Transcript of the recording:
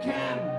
can.